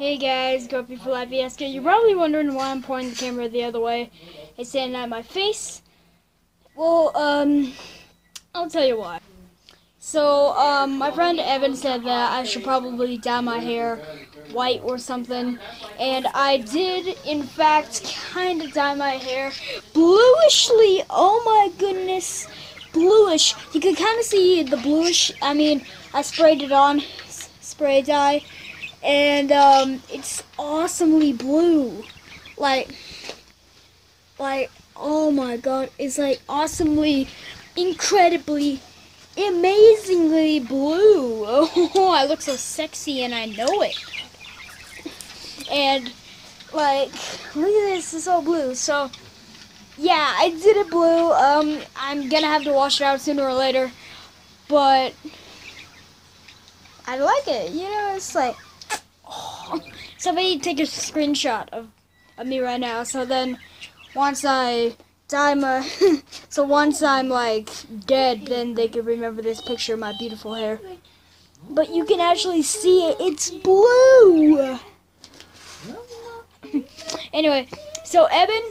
Hey guys, Guppy for Life Fiasco. You're probably wondering why I'm pointing the camera the other way. It's standing at my face. Well, um, I'll tell you why. So, um, my friend Evan said that I should probably dye my hair white or something. And I did, in fact, kind of dye my hair bluishly. Oh my goodness. Bluish. You can kind of see the bluish. I mean, I sprayed it on, spray dye and um, it's awesomely blue. Like, like, oh my god, it's like awesomely, incredibly, amazingly blue. Oh, I look so sexy and I know it. And, like, look at this, it's all blue. So, yeah, I did it blue. Um, I'm gonna have to wash it out sooner or later. But, I like it. You know, it's like, somebody take a screenshot of, of me right now. So then once I die my so once I'm like dead then they can remember this picture of my beautiful hair. But you can actually see it. It's blue. anyway, so Evan,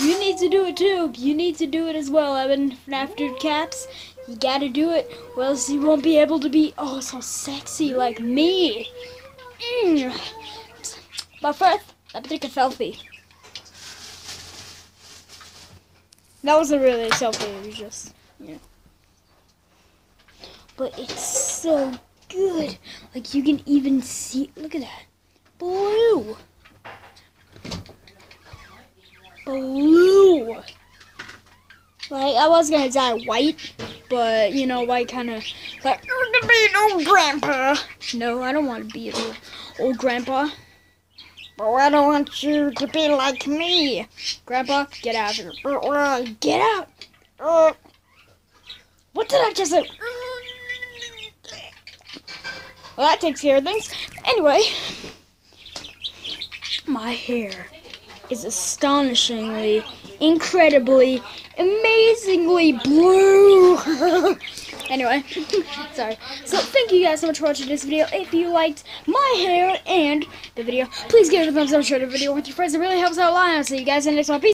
you need to do it too. You need to do it as well, Evan. After caps, you gotta do it, or else you won't be able to be oh so sexy like me. Mm. But first, let me take a selfie. That wasn't really a selfie, it was just, know. But it's so good. Like, you can even see, look at that. Blue. Blue. Like, I was gonna dye white, but, you know, white kind of, like, going to be an old grandpa. No, I don't want to be an old grandpa. But I don't want you to be like me. Grandpa, get out of here. Get out. Uh, what did I just say? Well, that takes care of things. Anyway, my hair is astonishingly, incredibly, amazingly blue. Anyway, sorry. So thank you guys so much for watching this video. If you liked my hair and the video, please give it a thumbs up, share the video with your friends. It really helps out a lot. I'll see you guys in the next one. Peace.